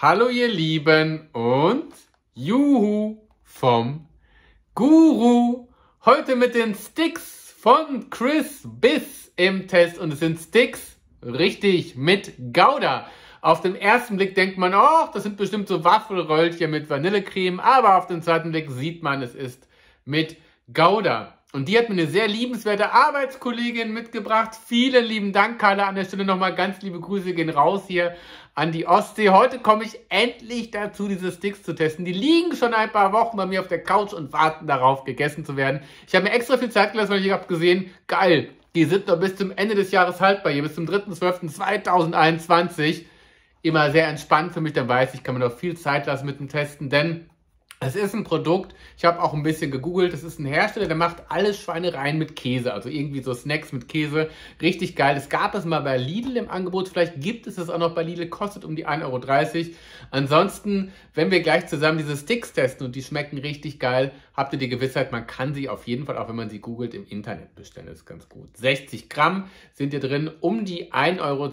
Hallo ihr Lieben und Juhu vom Guru. Heute mit den Sticks von Chris Biss im Test und es sind Sticks richtig mit Gouda. Auf den ersten Blick denkt man, oh, das sind bestimmt so Waffelröllchen mit Vanillecreme, aber auf den zweiten Blick sieht man, es ist mit Gouda. Und die hat mir eine sehr liebenswerte Arbeitskollegin mitgebracht. Vielen lieben Dank, Carla. An der Stelle nochmal ganz liebe Grüße gehen raus hier an die Ostsee. Heute komme ich endlich dazu, diese Sticks zu testen. Die liegen schon ein paar Wochen bei mir auf der Couch und warten darauf, gegessen zu werden. Ich habe mir extra viel Zeit gelassen, weil ich habe gesehen, geil, die sind noch bis zum Ende des Jahres haltbar hier, bis zum 3.12.2021. Immer sehr entspannt für mich, dann weiß ich, kann mir noch viel Zeit lassen mit dem Testen, denn es ist ein Produkt, ich habe auch ein bisschen gegoogelt, es ist ein Hersteller, der macht alles Schweinereien mit Käse, also irgendwie so Snacks mit Käse, richtig geil. Es gab es mal bei Lidl im Angebot, vielleicht gibt es es auch noch bei Lidl, kostet um die 1,30 Euro. Ansonsten, wenn wir gleich zusammen diese Sticks testen und die schmecken richtig geil, habt ihr die Gewissheit, man kann sie auf jeden Fall, auch wenn man sie googelt, im Internet bestellen, das ist ganz gut. 60 Gramm sind hier drin, um die 1,42 Euro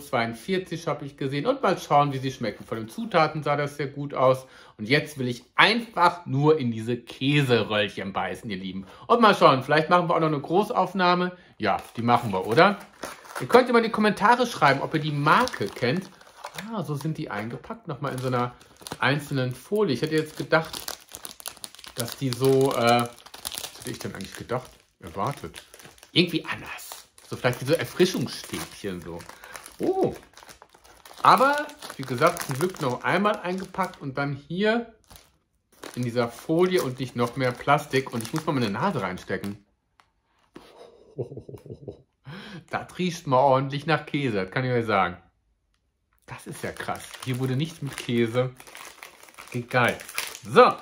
habe ich gesehen und mal schauen, wie sie schmecken. Von den Zutaten sah das sehr gut aus und jetzt will ich einfach nur in diese Käseröllchen beißen, ihr Lieben. Und mal schauen, vielleicht machen wir auch noch eine Großaufnahme. Ja, die machen wir, oder? Ihr könnt immer in die Kommentare schreiben, ob ihr die Marke kennt. Ah, so sind die eingepackt, nochmal in so einer einzelnen Folie. Ich hätte jetzt gedacht, dass die so, äh, was hätte ich denn eigentlich gedacht? Erwartet. Irgendwie anders. So vielleicht wie so Erfrischungsstäbchen so. Oh, aber, wie gesagt, zum Glück noch einmal eingepackt und dann hier in dieser Folie und nicht noch mehr Plastik. Und ich muss mal meine Nase reinstecken. Das riecht mal ordentlich nach Käse, das kann ich euch sagen. Das ist ja krass. Hier wurde nichts mit Käse. Geil. So,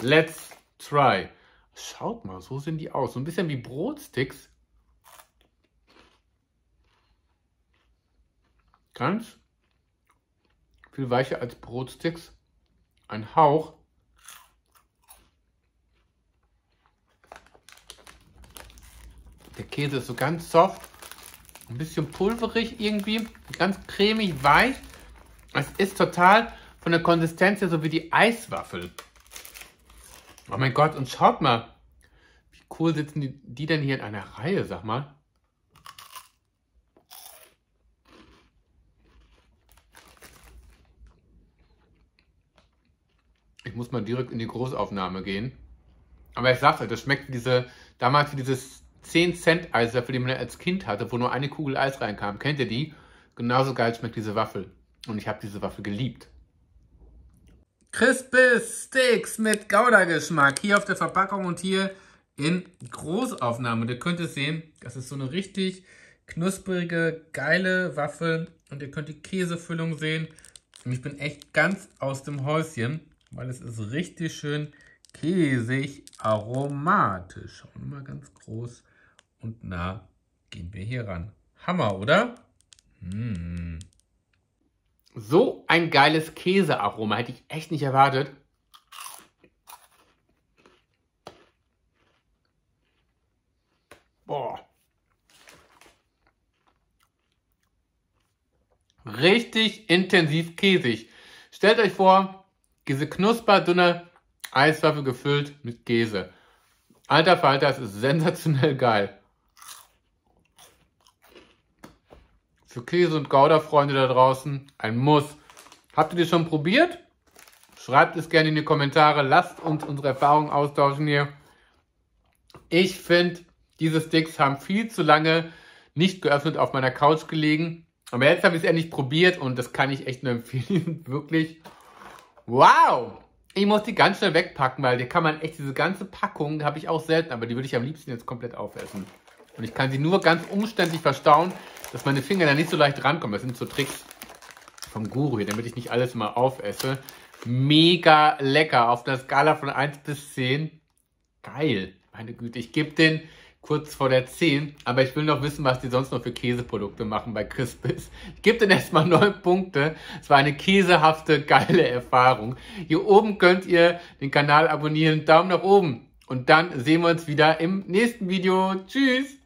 let's try. Schaut mal, so sehen die aus. So ein bisschen wie Brotsticks. Ganz viel weicher als Brotsticks. Ein Hauch. Der Käse ist so ganz soft, ein bisschen pulverig irgendwie, ganz cremig weich. Es ist total von der Konsistenz her so wie die Eiswaffel. Oh mein Gott, und schaut mal, wie cool sitzen die, die denn hier in einer Reihe, sag mal. Ich muss mal direkt in die Großaufnahme gehen. Aber ich sag's euch, das schmeckt wie diese, damals wie dieses 10 Cent Eiswaffe, die man als Kind hatte, wo nur eine Kugel Eis reinkam. Kennt ihr die? Genauso geil schmeckt diese Waffel. Und ich habe diese Waffel geliebt. Crispes Sticks mit Gouda-Geschmack. Hier auf der Verpackung und hier in Großaufnahme. Und ihr könnt es sehen, das ist so eine richtig knusprige, geile Waffel. Und ihr könnt die Käsefüllung sehen. Und ich bin echt ganz aus dem Häuschen weil es ist richtig schön käsig aromatisch. Schauen wir mal ganz groß und nah gehen wir hier ran. Hammer, oder? Mmh. So ein geiles Käsearoma hätte ich echt nicht erwartet. Boah. Richtig intensiv käsig. Stellt euch vor, diese knusperdünne Eiswaffe gefüllt mit Käse. Alter Falter, es ist sensationell geil. Für Käse- und Gouda-Freunde da draußen ein Muss. Habt ihr die schon probiert? Schreibt es gerne in die Kommentare. Lasst uns unsere Erfahrungen austauschen hier. Ich finde, diese Sticks haben viel zu lange nicht geöffnet auf meiner Couch gelegen. Aber jetzt habe ich es endlich probiert und das kann ich echt nur empfehlen. Wirklich. Wow! Ich muss die ganz schnell wegpacken, weil die kann man echt, diese ganze Packung habe ich auch selten, aber die würde ich am liebsten jetzt komplett aufessen. Und ich kann sie nur ganz umständlich verstauen, dass meine Finger da nicht so leicht rankommen. Das sind so Tricks vom Guru hier, damit ich nicht alles mal aufesse. Mega lecker auf der Skala von 1 bis 10. Geil. Meine Güte, ich gebe den kurz vor der 10. Aber ich will noch wissen, was die sonst noch für Käseprodukte machen bei Crispis. Ich gebe denen erstmal 9 Punkte. Es war eine käsehafte, geile Erfahrung. Hier oben könnt ihr den Kanal abonnieren. Daumen nach oben. Und dann sehen wir uns wieder im nächsten Video. Tschüss!